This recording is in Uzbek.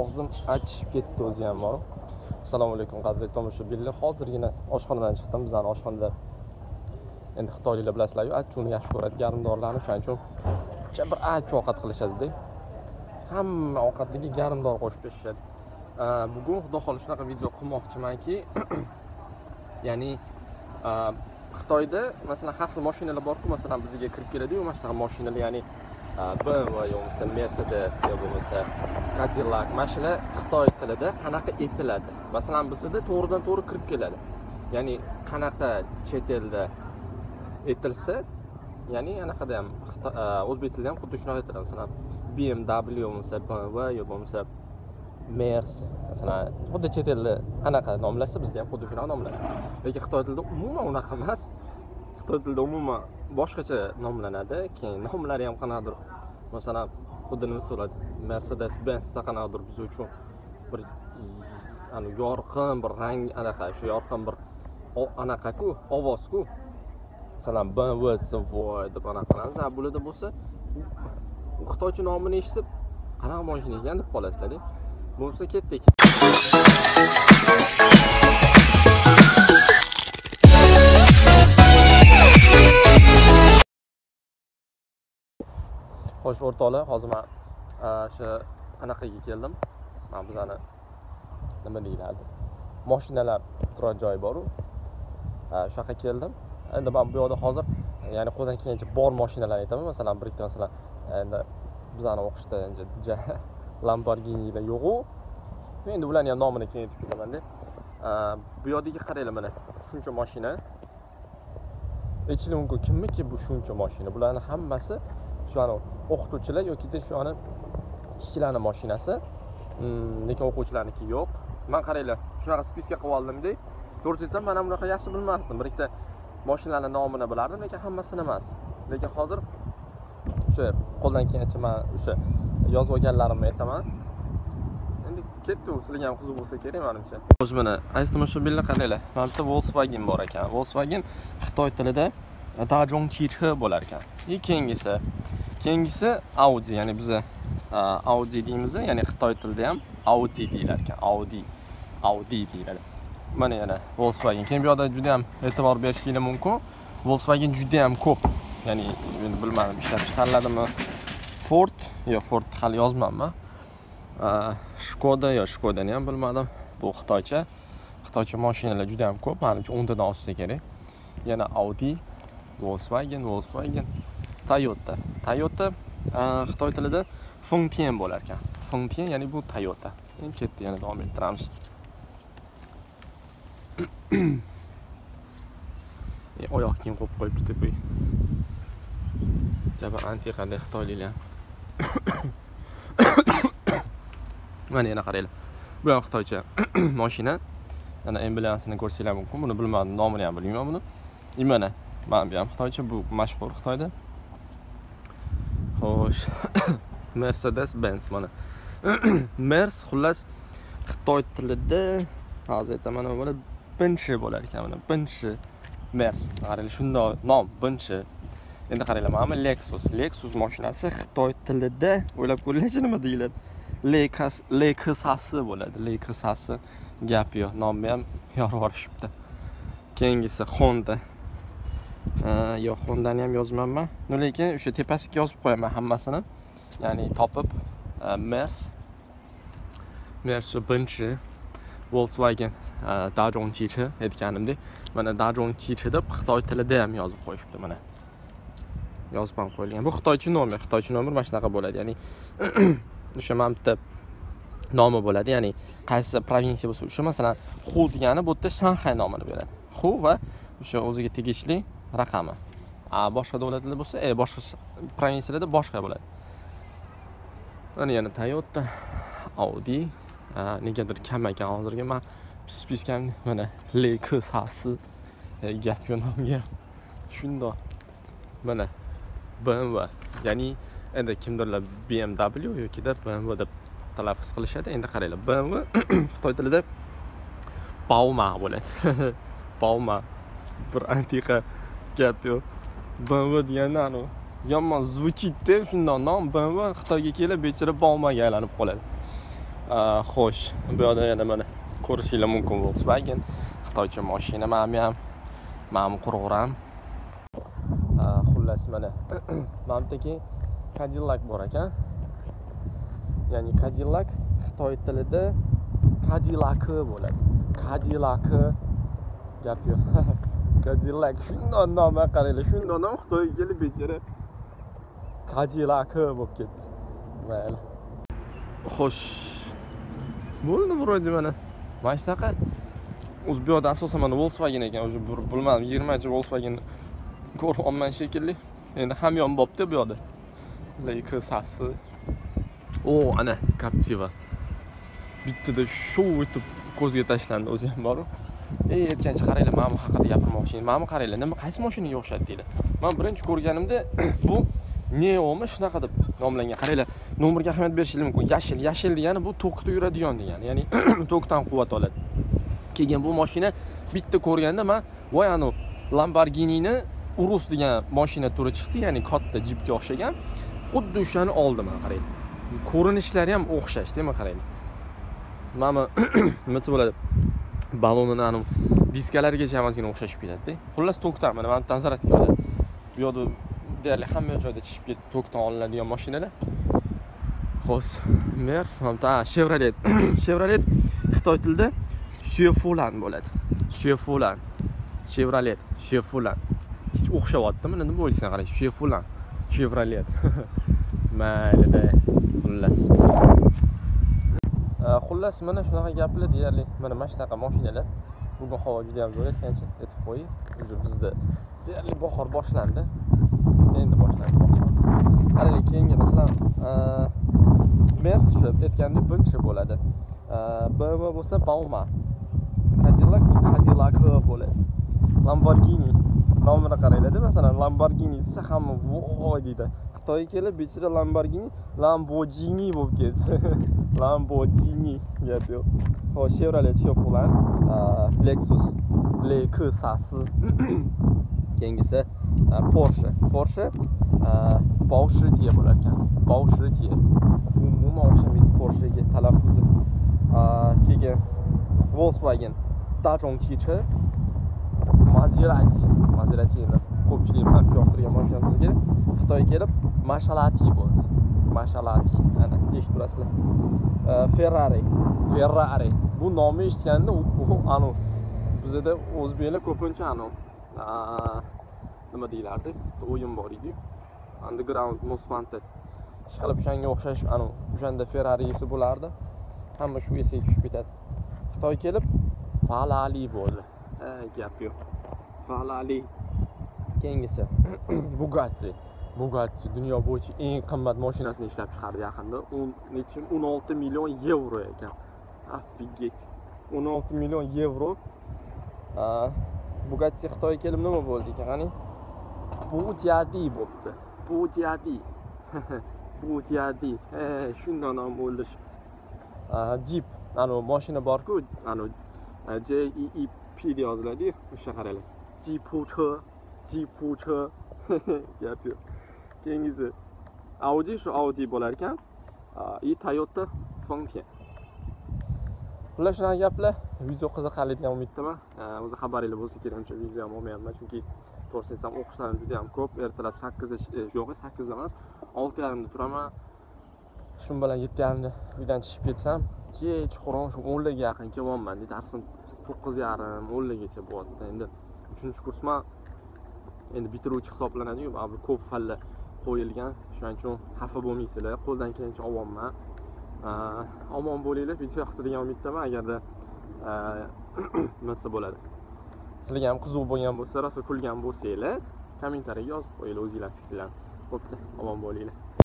og'zim achishib ketdi o'zi ham assalomu alaykum qadrli tomoshabinlar hozirgina oshxonadan chiqdim. Bizani oshxonada endi xitoyliklar bilasizlarku achchuni yaxshi ko'radi garmdorlarni o'shaning uchun juda bir achchiq ovqat qilishadida hamma ovqatlarga garmdor qo'shib berishadi bugun xudo xohlasa shunaqa video qilmoqchimanki ya'ni xitoyda masalan har xil mashinalar borku masalan bizga kirib keladiyu mana shunaqa mashinalar ya'ni bmw yo bo'lmasa mercedes yo bo'lmasa cadillac mana shular xitoy tilida qanaqa aytiladi masalan bizda to'g'ridan to'g'ri kirib keladi ya'ni qanaqa chet elda aytilsa ya'ni anaqada ham o'zbek tilida ham xuddi shunaqa aytiladi masalan bmw bo'lmasa bmw yo bo'lmasa mers masalan xuddi chet elda qanaqa nomlasa bizda ham xuddi shunaqa nomlanadi lekin xitoy tilida umuman unaqa emas xitoy tilida umuman boshqacha nomlanadi keyin nomlari ham qanaqadir. Masalan xuddi nima bo'ladi mercedes benzda qanaqadir biz uchun bir yorqin bir rang anaqa shu yorqin bir anaqaku ovozku. Masalan bmw desa voy deb anaqa qilamiz a bularda bo'lsa xitoycha nomini eshitib qanaqa mashina ekan deb qolasizlarda bo'lmasa ketdik. Xo'sh o'rtoqlar hozir man o'sha anaqaga keldim. Mana bizani nima deyiladi moshinalar turar joyi boru. O'sha yoqqa keldim. Endi man bu yoqda hozir ya'ni qo'ldan kelgancha bor moshinalarni aytaman. Masalan bir ikkita masalan endi bizani o'qishda lamborghinilar yo'qu endi ularni ham nomini keyin aytib ketamanda. Bu yoqdagi qaranglar mana shuncha mashina aytishingiz mumkin kimniki bu shuncha mashina bularni hammasi shu ani o'qituvchilar yokida shu ani ishchilarni mashinasi. Mm, lekin o'quvchilarniki yo'q. Man qaranglar shunaqa spiska qilib oldimda to'g'risini aytsam man ham bunaqa yaxshi bilmasdim. Bir ikkita mashinalarni nomini bilardim lekin hammasini emas. Lekin hozir o'sha qo'ldan kelgancha man o'sha yozib olganlarimni aytaman. Endi ketdi u sizlarga ham qiziq bo'lsa kerak manimcha. Hozir mana aziz tomoshabinlar qaranglar mana bitta volkswagen bor ekan. Volkswagen xitoy tilida dajong chiche bo'lar ekan и keyingisi keyingisi audi. Ya'ni biza e, audi deymiz ya'ni xitoy tilida ham audi deyilar ekan audi. Audi deyiladi mana yana volkswagen. Keyin e, bu yoqda juda ham e'tibor berishingiz mumkin volkswagen juda ham ko'p ya'ni endi bilmadim ishlab chiqariladimi ford? Yo ford hali yozmabman shkoda yo shkodani ham bilmadim bu xitoycha xitoycha mashinalar juda ham ko'p manimcha o'ntadan oshsa kerak yana audi. Volkswagen volkswagen toyota. Toyota eh, xitoy tilida fengtian bo'lar ekan fengtian ya'ni bu toyota. Endi chetda yana davom ettiramiz. E, oyoq kiyim qo'yib qo'yibdi bu jaba antiqaday xitoyliklar. Mana yana qaranglar bu ham xitoycha mashina mana emblemasini ko'rsanglar mumkin. Buni bilmadim. Nomini ham bilmayman buni. И mana mana bu ham xitoycha bu mashhur xitoyda xo'sh mercedes benz mana mers xullas xitoy tilida hozir aytaman nima bo'ladi binchi bo'lar ekan mana binchi mers qaranglar shundoq nom binchi endi qaranglar mana bu lexus. Lexus mashinasi xitoy tilida o'ylab ko'ringlarchi nima deyiladi lekas lekisasi bo'ladi lekisasi gap yo'q nomni ham yorib yuborishibdi keyingisi honda. Yo'q hondani ham yozmayman no lekin o'sha tepasiga yozib qo'yaman hammasini. Ya'ni topib e, mers. Mers binchi volkswagen e, dajong chiche aytganimdek. Mana dajong chiche deb xitoy tilida ham yozib qo'yishibdi mana. Yozib ham qo'yilgan. Bu xitoycha nomer xitoycha nomer mana shunaqa bo'ladi. Ya'ni o'sha mana bitta nomi bo'ladi. Ya'ni qaysi provinsiya bo'lsa o'sha masalan xu degani bu yerda shanxay nomini beradi. Xu va o'sha o'ziga tegishli raqami. A boshqa davlatlarda bo'lsa e boshqa provinsiyalarda boshqa bo'ladi. Mana yana toyota audi negadir kam ekan hozirgi man spiskam mana leksasi e, gap nomga. Shundoq. Mana bmw ya'ni endi kimdirlar bmw yokida bmw deb talaffuz qilishadi. Endi qaranglar bmw xitoy tilida bauma bo'ladi. Bauma. Bir antiqa gap yo'q bmw deganda anavi yomon звучит deb shundoq nom bmw xitoyga kelib bechora baumaga aylanib qoladi. Xo'sh bu yoqda yana mana ko'rishinglar mumkin volkswagen xitoycha mashina mana bu ham. Mana qurg'uram xullas mana mana bu keyin kadillak bor ekan. Ya'ni kadillak xitoy tilida kadilaki bo'ladi. Kadilaki gap yo'q Cadillac shundoq nomi qaranglar shundoq nom xitoyga kelib bechora kadilaki bo'lib ketdi mayli xo'sh bo'ldi вроде mana mana shunaqa o'zi bu yoqda asosan mana volkswagen ekan уже bir bilmadim yigirmanchi volkswagen ko'ryapman shekilli endi hamyon bo'libdi bu yoqda leksasi o ana captiva bittada shu etib ko'zga tashlandi o'zi ham boru ey aytgancha qaranglar mana bu haqida gapirmoqchi mana bu qaranglar nima qaysi mashinaga o'xshaydi deydi. Man birinchi ko'rganimda bu neomi shunaqa deb nomlangan. Qaranglar nomerga ahamiyat berishingiz mumkin. Yashil yashil degani bu tokda yuradigan degani ya'ni tokdan quvvat oladi. Keyin bu mashina bitta ko'rganda man voy anavi lamborghinini urus degan mashina turi chiqdi ya'ni katta jipga o'xshagan. Xuddi o'shani oldim man qaranglar. Ko'rinishlari ham o'xshashda mana qaranglar. Mana bu nima desa bo'ladi? Ballonini anavi diskalargacha hammasigina o'xshashib ketadida xullas tokdan mana mana nazoratga oladi bu yoqda deyarli hamma joyda chiqib ketdi tokdan olinadigan mashinalar. Xo'sh mers chevrolet. Chevrolet xitoy tilida shuefulan bo'ladi. Shuefulan chevrolet shuefulan hech o'xshayaptimi nima o'ylaysan qarang shuefulan chevrolet. Maylida xullas. Xullas mana shunaqa gaplar deyarli mana mana shunaqa mashinalar. Bugun havo juda yam zo'r aytgancha aytib qo'yay уже bizda deyarli bahor boshlandi. Endi boshlandi qaranglar keyingi masalan e, mers shu aytgandek buncha bo'ladi. E, Bm bo'lsa bauma cadillac bu cadillac bo'ladi. Lamborghini. Nomini qaranglarda masalan lamborghini desa hamma voy deydi. Xitoyga kelib bechora lamborghini lambojini bo'lib ketdi lambojini gap yo'q. Ho'p chevrolet chevrolet lexus leksasi keyingisi porsche. Porsche boshije bo'lar ekan. Boshije umuman o'xshamaydi porshega talaffuzi keyin volkswagen dajongchichi chicha Maserati endi ko'pchilik ancha yoqtirgan mashina sizga xitoyga kelib mashalati bo'ldi. Mashalati ana eshitib turasizlar. Ferrari ferrari. Bu nomni eshitganda anavi bizada o'zbeklar ko'pincha anavi nima deyilardi o'yin bor edi. underground most wanted. Ishqilib o'shanga o'xshash anavi o'shanda ferrarisi bo'lardi. Hamma shu esiga tushib ketadi. Xitoy kelib falali bo'ldi. Gap yo'q. Falali keyingisi bugatti. Bugatti dunyo bo'yicha eng qimmat mashinasini ishlab chiqardi yaqinda. O'n nechim o'n olti million yevro ekan. Офигеть o'n olti million yevro. Bugatti xitoyga kelib nima bo'ldi ekan qani? Bujadi bo'libdi bujadi bujadi shundoq nom o'ldirishibdi. Jip anavi mashina borku? Anavi jeep deb yoziladiyu. O'sha qaranglar jipuche jipuche gap yo'q keyingisi audi shu audi bo'lar ekan и toyota fontian xullas shunaqa gaplar video qiziqarli degan umiddaman o'zi xabaringlar bo'lsa kerak uncha video ham olmayapman chunki to'g'risini aytsam o'qishlarim juda yam ko'p ertalab sakkizda e, yo'q sakkizda emas olti yarimda turaman shu bilan yetti yarimda uydan chiqib ketsam kechqurun shu o'nlarga yaqin kelyapman darsim to'qqiz yarim o'nlargacha bo'lyapti endi. Uchinchi kursman endi bitiruvchi hisoblanadiyu. Baribir ko'p falla qo'yilgan. Shuning uchun xafa bo'lmaysizlar. Qo'ldan kelgancha olyapman omon bo'linglar. Video haqida degan umiddaman. Agarda e, nima desa bo'ladi. Sizlarga ham qiziq bo'lgan bo'lsa rosa kulgan bo'lsanglar kommentariyaga yozib qo'yinglar o'zinglarni fikrlarni bo'pti. Omon bo'linglar.